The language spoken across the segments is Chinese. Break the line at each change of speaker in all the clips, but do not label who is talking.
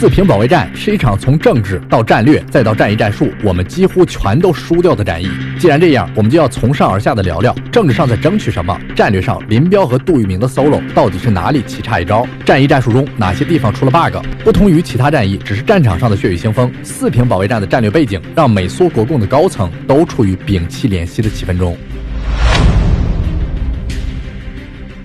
四平保卫战是一场从政治到战略再到战役战术，我们几乎全都输掉的战役。既然这样，我们就要从上而下的聊聊政治上在争取什么，战略上林彪和杜聿明的 solo 到底是哪里棋差一招，战役战术中哪些地方出了 bug。不同于其他战役，只是战场上的血雨腥风。四平保卫战的战略背景，让美苏国共的高层都处于屏气怜惜的气氛中。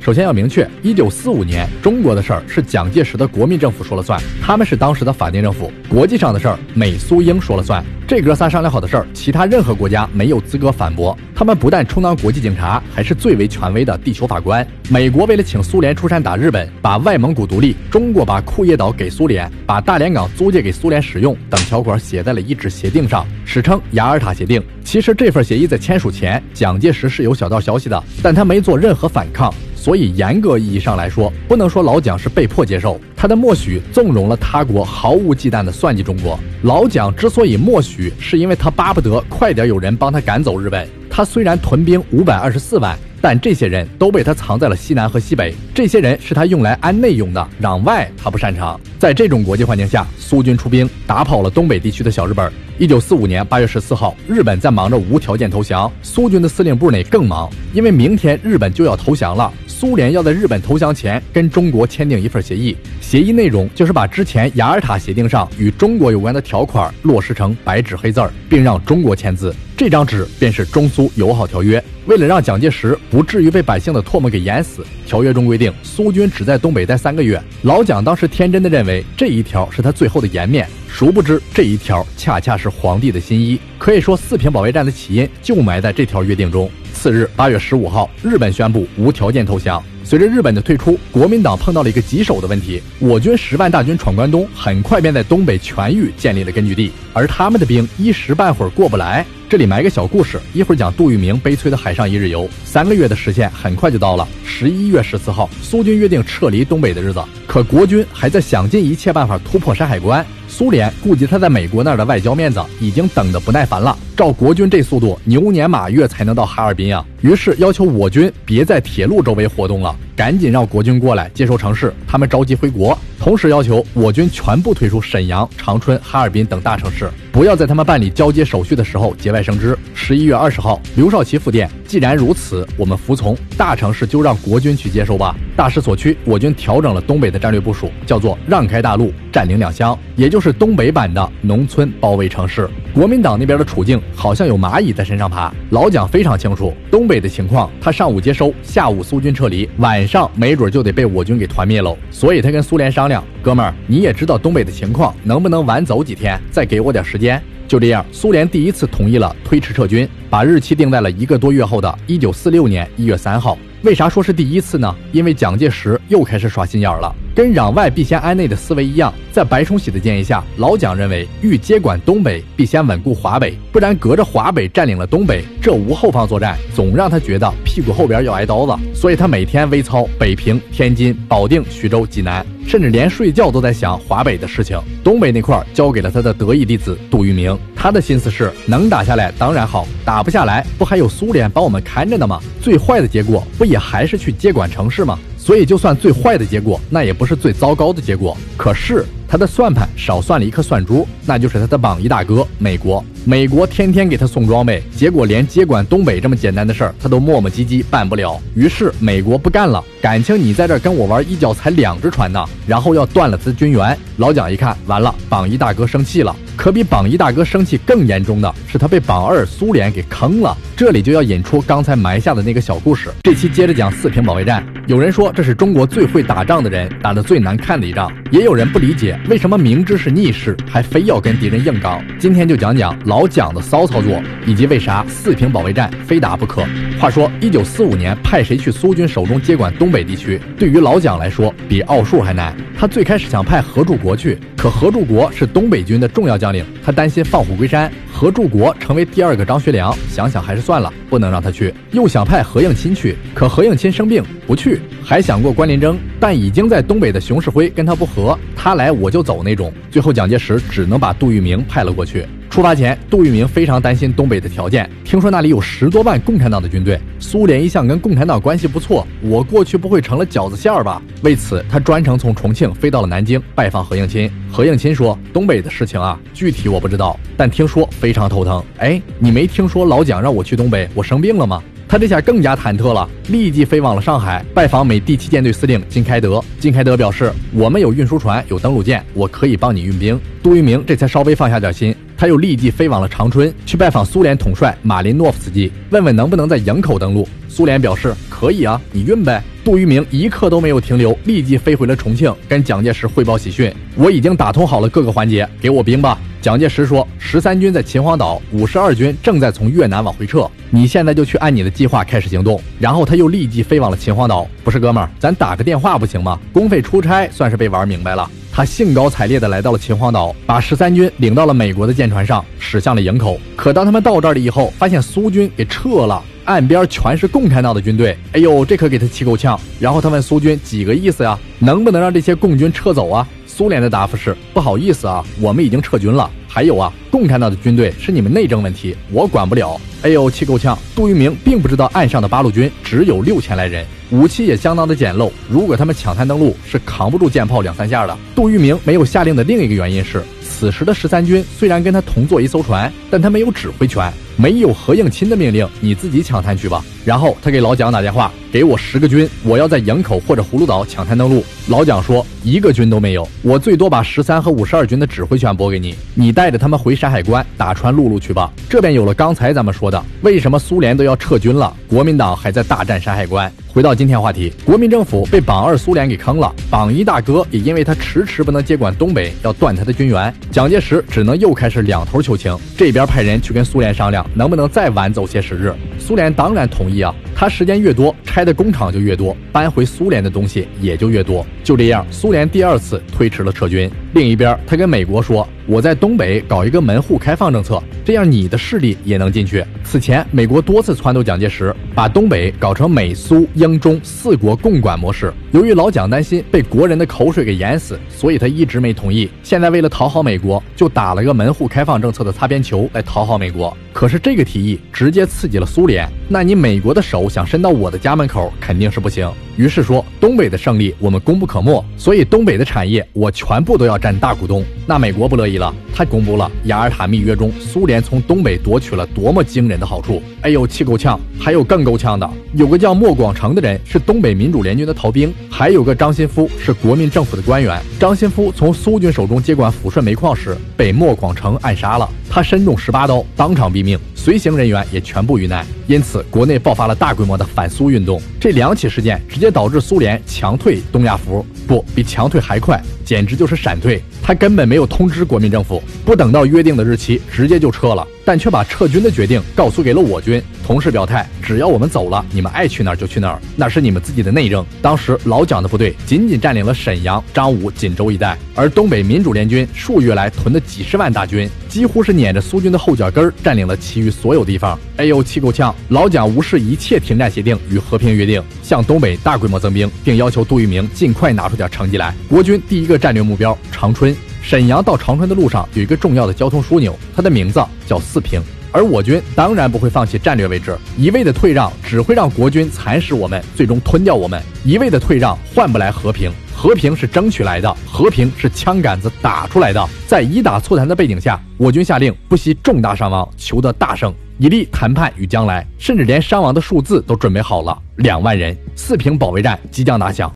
首先要明确，一九四五年中国的事儿是蒋介石的国民政府说了算，他们是当时的法定政府。国际上的事儿，美苏英说了算。这哥仨商量好的事儿，其他任何国家没有资格反驳。他们不但充当国际警察，还是最为权威的地球法官。美国为了请苏联出山打日本，把外蒙古独立，中国把库页岛给苏联，把大连港租借给苏联使用等条款写在了一纸协定上，史称雅尔塔协定。其实这份协议在签署前，蒋介石是有小道消息的，但他没做任何反抗。所以，严格意义上来说，不能说老蒋是被迫接受，他的默许纵容了他国毫无忌惮地算计中国。老蒋之所以默许，是因为他巴不得快点有人帮他赶走日本。他虽然屯兵五百二十四万，但这些人都被他藏在了西南和西北。这些人是他用来安内用的，攘外他不擅长。在这种国际环境下，苏军出兵打跑了东北地区的小日本。一九四五年八月十四号，日本在忙着无条件投降，苏军的司令部内更忙，因为明天日本就要投降了。苏联要在日本投降前跟中国签订一份协议，协议内容就是把之前雅尔塔协定上与中国有关的条款落实成白纸黑字儿，并让中国签字。这张纸便是中苏友好条约。为了让蒋介石不至于被百姓的唾沫给淹死，条约中规定苏军只在东北待三个月。老蒋当时天真的认为这一条是他最后的颜面，殊不知这一条恰恰是皇帝的新衣。可以说，四平保卫战的起因就埋在这条约定中。次日，八月十五号，日本宣布无条件投降。随着日本的退出，国民党碰到了一个棘手的问题：我军十万大军闯关东，很快便在东北全域建立了根据地，而他们的兵一时半会儿过不来。这里埋个小故事，一会儿讲杜聿明悲催的海上一日游。三个月的时限很快就到了，十一月十四号，苏军约定撤离东北的日子，可国军还在想尽一切办法突破山海关。苏联顾及他在美国那儿的外交面子，已经等得不耐烦了。照国军这速度，牛年马月才能到哈尔滨呀。于是要求我军别在铁路周围活动了，赶紧让国军过来接收城市，他们着急回国。同时要求我军全部退出沈阳、长春、哈尔滨等大城市，不要在他们办理交接手续的时候节外生枝。十一月二十号，刘少奇复电：既然如此，我们服从。大城市就让国军去接收吧。大势所趋，我军调整了东北的战略部署，叫做让开大路，占领两乡，也就是东北版的农村包围城市。国民党那边的处境好像有蚂蚁在身上爬。老蒋非常清楚东北的情况，他上午接收，下午苏军撤离，晚上没准就得被我军给团灭喽。所以他跟苏联商量，哥们儿，你也知道东北的情况，能不能晚走几天，再给我点时间？就这样，苏联第一次同意了推迟撤军，把日期定在了一个多月后的一九四六年一月三号。为啥说是第一次呢？因为蒋介石又开始耍心眼了。跟攘外必先安内的思维一样，在白崇禧的建议下，老蒋认为欲接管东北，必先稳固华北，不然隔着华北占领了东北，这无后方作战，总让他觉得屁股后边要挨刀子。所以他每天微操北平、天津、保定、徐州、济南，甚至连睡觉都在想华北的事情。东北那块交给了他的得意弟子杜聿明，他的心思是能打下来当然好，打不下来不还有苏联帮我们看着呢吗？最坏的结果不也还是去接管城市吗？所以，就算最坏的结果，那也不是最糟糕的结果。可是。他的算盘少算了一颗算珠，那就是他的榜一大哥美国。美国天天给他送装备，结果连接管东北这么简单的事儿，他都磨磨唧唧办不了。于是美国不干了，感情你在这跟我玩一脚踩两只船呢，然后要断了他的军援。老蒋一看，完了，榜一大哥生气了。可比榜一大哥生气更严重的是，他被榜二苏联给坑了。这里就要引出刚才埋下的那个小故事。这期接着讲四平保卫战。有人说这是中国最会打仗的人打的最难看的一仗，也有人不理解。为什么明知是逆势，还非要跟敌人硬刚？今天就讲讲老蒋的骚操作，以及为啥四平保卫战非打不可。话说，一九四五年派谁去苏军手中接管东北地区，对于老蒋来说比奥数还难。他最开始想派何柱国去，可何柱国是东北军的重要将将领，他担心放虎归山，何柱国成为第二个张学良。想想还是算了，不能让他去。又想派何应钦去，可何应钦生病不去。还想过关麟征，但已经在东北的熊式辉跟他不和，他来我就走那种。最后蒋介石只能把杜聿明派了过去。出发前，杜聿明非常担心东北的条件，听说那里有十多万共产党的军队，苏联一向跟共产党关系不错，我过去不会成了饺子馅儿吧？为此，他专程从重庆飞到了南京拜访何应钦。何应钦说：“东北的事情啊，具体我不知道，但听说非常头疼。哎，你没听说老蒋让我去东北，我生病了吗？”他这下更加忐忑了，立即飞往了上海，拜访美第七舰队司令金开德。金开德表示：“我们有运输船，有登陆舰，我可以帮你运兵。”杜聿明这才稍微放下点心，他又立即飞往了长春，去拜访苏联统帅马林诺夫斯基，问问能不能在营口登陆。苏联表示：“可以啊，你运呗。”杜聿明一刻都没有停留，立即飞回了重庆，跟蒋介石汇报喜讯：“我已经打通好了各个环节，给我兵吧。”蒋介石说：“十三军在秦皇岛，五十二军正在从越南往回撤，你现在就去按你的计划开始行动。”然后他又立即飞往了秦皇岛。不是哥们儿，咱打个电话不行吗？公费出差算是被玩明白了。他兴高采烈地来到了秦皇岛，把十三军领到了美国的舰船上，驶向了营口。可当他们到这儿了以后，发现苏军给撤了，岸边全是共产党的军队。哎呦，这可给他气够呛。然后他问苏军几个意思呀？能不能让这些共军撤走啊？苏联的答复是：不好意思啊，我们已经撤军了。还有啊，共产党的军队是你们内政问题，我管不了。哎呦，气够呛！杜聿明并不知道岸上的八路军只有六千来人，武器也相当的简陋。如果他们抢滩登陆，是扛不住舰炮两三下的。杜聿明没有下令的另一个原因是，此时的十三军虽然跟他同坐一艘船，但他没有指挥权，没有何应钦的命令，你自己抢滩去吧。然后他给老蒋打电话。给我十个军，我要在营口或者葫芦岛抢滩登陆。老蒋说一个军都没有，我最多把十三和五十二军的指挥权拨给你，你带着他们回山海关打穿陆路去吧。这便有了刚才咱们说的，为什么苏联都要撤军了，国民党还在大战山海关。回到今天话题，国民政府被榜二苏联给坑了，榜一大哥也因为他迟迟不能接管东北，要断他的军援，蒋介石只能又开始两头求情，这边派人去跟苏联商量，能不能再晚走些时日。苏联当然同意啊，他时间越多拆。的工厂就越多，搬回苏联的东西也就越多。就这样，苏联第二次推迟了撤军。另一边，他跟美国说：“我在东北搞一个门户开放政策，这样你的势力也能进去。”此前，美国多次撺掇蒋介石把东北搞成美苏英中四国共管模式。由于老蒋担心被国人的口水给淹死，所以他一直没同意。现在为了讨好美国，就打了个门户开放政策的擦边球来讨好美国。可是这个提议直接刺激了苏联，那你美国的手想伸到我的家门口肯定是不行。于是说东北的胜利我们功不可没，所以东北的产业我全部都要占大股东。那美国不乐意了，他公布了雅尔塔密约中苏联从东北夺取了多么惊人的好处。哎呦，气够呛！还有更够呛的，有个叫莫广成的人是东北民主联军的逃兵，还有个张新夫是国民政府的官员。张新夫从苏军手中接管抚顺煤矿时被莫广成暗杀了，他身中十八刀，当场毙命。随行人员也全部遇难，因此国内爆发了大规模的反苏运动。这两起事件直接导致苏联强退东亚服，不比强退还快，简直就是闪退。他根本没有通知国民政府，不等到约定的日期，直接就撤了，但却把撤军的决定告诉给了我军。同时表态，只要我们走了，你们爱去哪儿就去哪儿，那是你们自己的内政。当时老蒋的部队仅仅占领了沈阳、张武、锦州一带，而东北民主联军数月来囤的几十万大军，几乎是撵着苏军的后脚跟儿占领了其余所有地方。哎呦，气够呛！老蒋无视一切停战协定与和平约定，向东北大规模增兵，并要求杜聿明尽快拿出点成绩来。国军第一个个战略目标长春，沈阳到长春的路上有一个重要的交通枢纽，它的名字叫四平。而我军当然不会放弃战略位置，一味的退让只会让国军蚕食我们，最终吞掉我们。一味的退让换不来和平，和平是争取来的，和平是枪杆子打出来的。在以打促谈的背景下，我军下令不惜重大伤亡，求得大胜，以利谈判与将来，甚至连伤亡的数字都准备好了，两万人。四平保卫战即将打响。